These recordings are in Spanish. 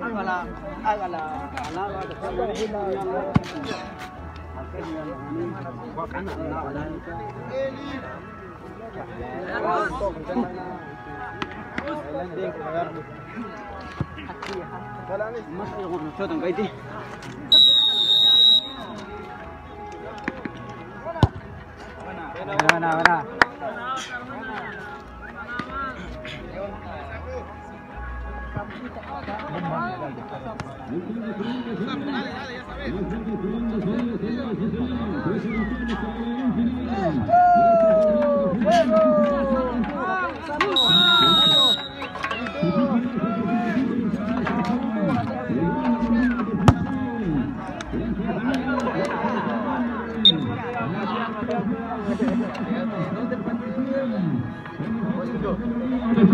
Hágala, hágala, hágala, Gracias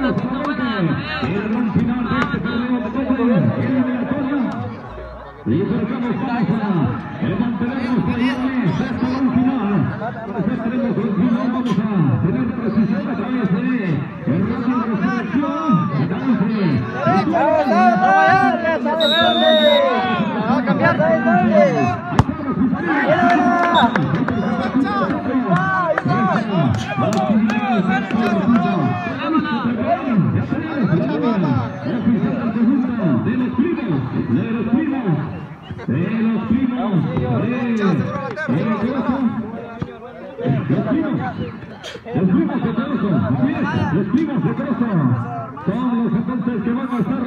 இதற்காக de los primos, de los primos, de los Los primos de Trozo, los primos de Trozo, son los entonces que van a estar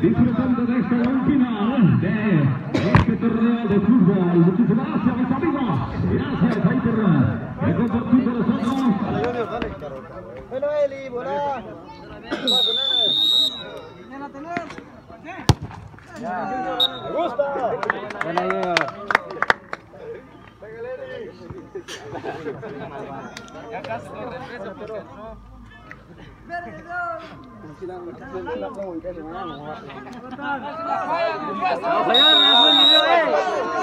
disfrutando de esta gran final de este torneo de fútbol. Muchísimas gracias, mis amigos. Gracias ahí por el compartir con nosotros. Bueno, Eli, volá. Me gusta. Bueno, yo.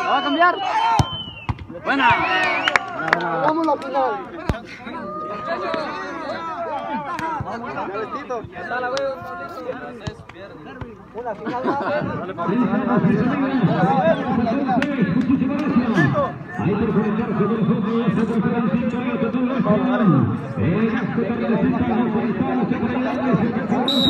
Va a cambiar. Buena. Vamos a la. Una final Ahí por conectarse con esta conferencia de todo el resto. En este que presentamos, ahí estamos, en el aire, se queda con la